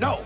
no.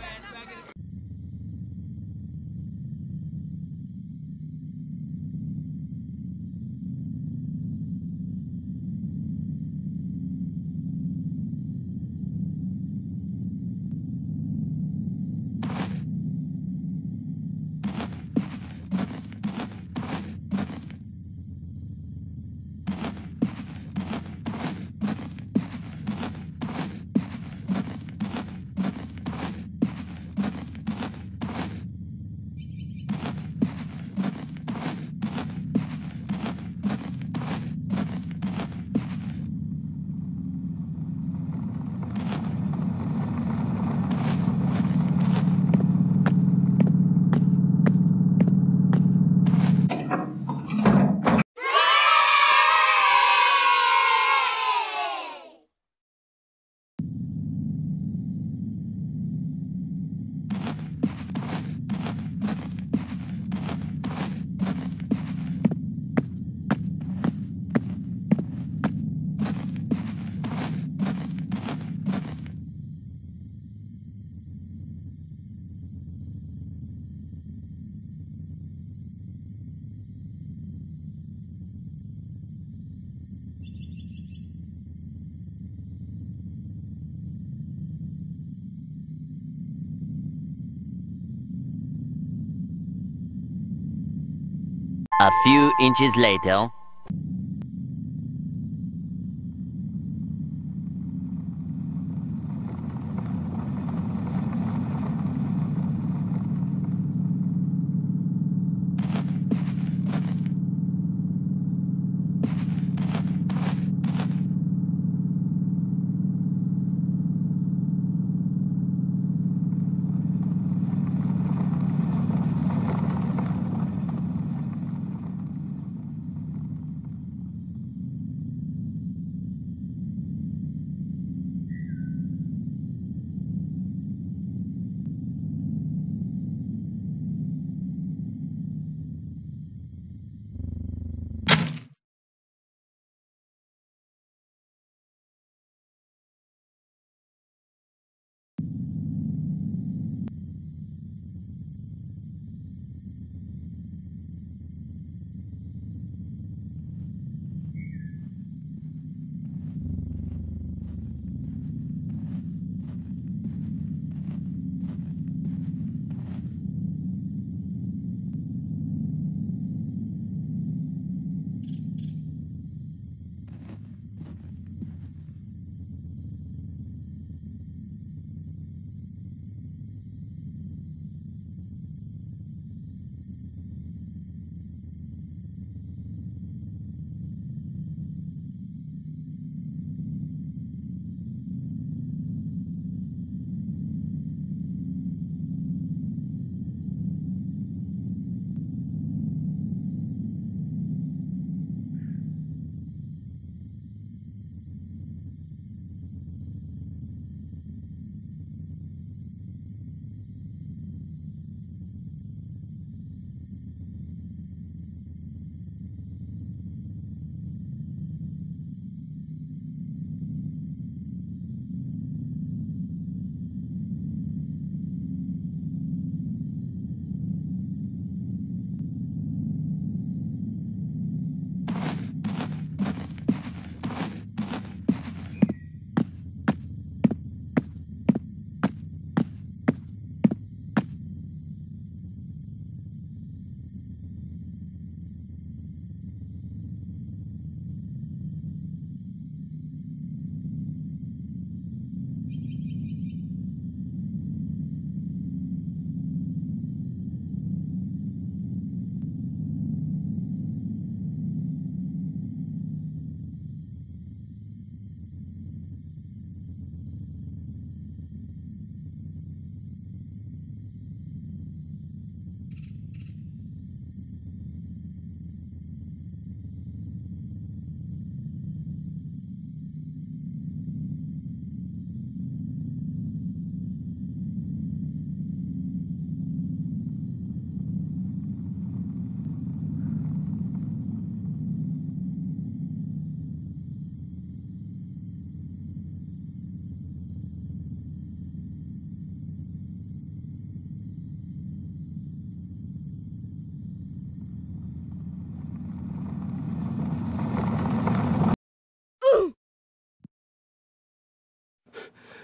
A few inches later.